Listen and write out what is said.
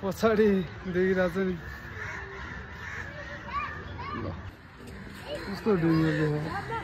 पछाडि देखिरहेको छ नि कस्तो डुङ्गो